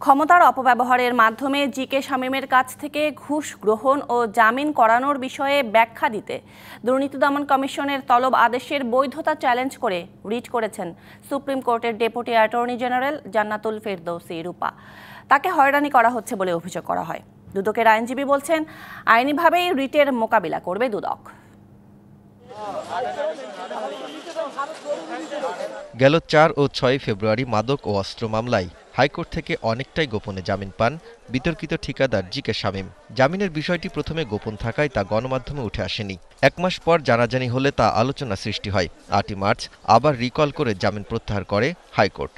ক্ষমতার অপব্যবহারের মাধ্যমে জি কে শামীমের কাছ থেকে ঘুষ গ্রহণ ও জামিন করানোর বিষয়ে ব্যাখ্যা দিতে দুর্নীতি দমন কমিশনের তলব আদেশের বৈধতা চ্যালেঞ্জ করে রিট করেছেন সুপ্রিম কোর্টের deputy attorney general Jannatul Ferdousi Rupa. তাকে হয়রানি করা হচ্ছে বলে অভিযোগ করা হয়। দুদকের আইনজীবী বলছেন, আইনিভাবেই রিটের মোকাবিলা করবে দুদক। গেল চার ও ছয় ফেব্রুয়ারি মাদক ও অস্ত্র মামলায় হাইকোর্ট থেকে অনেকটাই গোপনে জামিন পান বিতর্কিত ঠিকাদার জি কে শামীম। জামিনের বিষয়টি প্রথমে গোপন থাকায় তা গণমাধ্যমে উঠে আসেনি। এক মাস পর জানাজানি হলে তা আলোচনা সৃষ্টি হয়। আটই মার্চ আবার রিকল করে জামিন প্রত্যাহার করে হাইকোর্ট।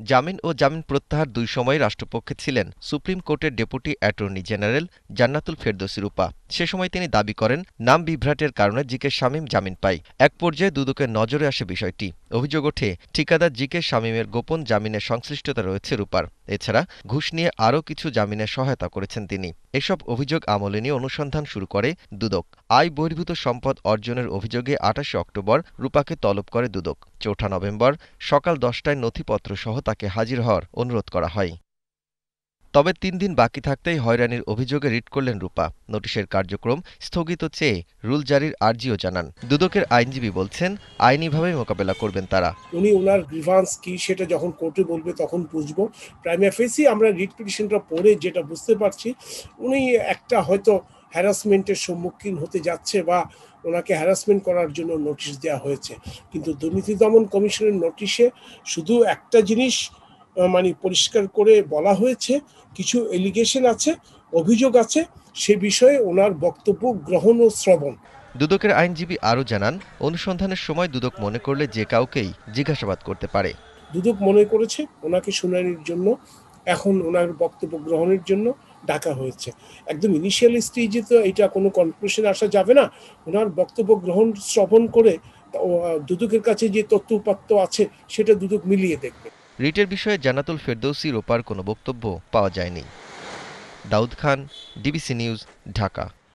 জামিন ও জামিন প্রত্যাহার দুই সময় রাষ্ট্রপক্ষে ছিলেন সুপ্রিম কোর্টের deputy attorney general Jannatul Ferdousi Rupa. সে সময় তিনি দাবি করেন, নাম বিভ্রাটের কারণে জিকে শামীম জামিন পায়। এক পর্যায়ে দুদকের নজরে আসে বিষয়টি। অভিযোগ ওঠে, ঠিকাদার জিকে শামীমের গোপন জামিনের সংশ্লিষ্টতা রয়েছে রূপার। এছাড়া ঘুষ নিয়ে আরও কিছু জামিনে সহায়তা করেছেন তিনি। এসব অভিযোগ আমলে নিয়ে অনুসন্ধান শুরু করে দুদক। আয় বহির্ভূত সম্পদ অর্জনের অভিযোগে আঠাশে অক্টোবর রূপাকে তলব করে দুদক। চৌঠা নভেম্বর সকাল দশটায় নথিপত্র সহ তাকে হাজির হওয়ার অনুরোধ করা হয়। তবে তিন দিন বাকি থাকতেই হয়রানির অভিযোগে রিট করলেন রূপা। নোটিশের কার্যক্রম স্থগিত চেয়ে রুল জারির আর্জিও জানান। দুদকের আইনজীবী বলছেন আইনিভাবে মোকাবেলা করবেন তারা। উনি ওনার গ্রিভান্স কি সেটা যখন কোর্টে বলবে তখন বুঝব। প্রাইমে ফেসি আমরা রিট পিটিশনটা পড়ে যেটা বুঝতে পারছি, উনি একটা হয়তো হ্যারাসমেন্টের সম্মুখীন হতে যাচ্ছে বা ওনাকে হ্যারাসমেন্ট করার জন্য নোটিশ দেওয়া হয়েছে। কিন্তু দুর্নীতি দমন কমিশনের নোটিশে শুধু একটা জিনিস মানে পরিষ্কার করে বলা হয়েছে কিছু এলিগেশন আছে অভিযোগ আছে সে বিষয়ে ওনার বক্তব্য গ্রহণ ও শ্রবণ। দুদকের আইনজীবী আরও জানান অনুসন্ধানের সময় দুদক মনে করলে যে কাউকেই জিজ্ঞাসাবাদ করতে পারে। দুদক মনে করেছে ওনাকে শুনানির জন্য এখন ওনার বক্তব্য গ্রহণের জন্য ডাকা হয়েছে। একদম ইনিশিয়াল স্টেজে তো এটা কোনো কনক্লুশন আসা যাবে না। ওনার বক্তব্য গ্রহণ শ্রবণ করে দুদকের কাছে যে তথ্য উপাত্ত আছে সেটা দুদক মিলিয়ে দেখবে। রিটের বিষয়ে জানাতুল ফেরদৌসি রোপার কোনো বক্তব্য পাওয়া যায়নি। Daud Khan DBC news Dhaka.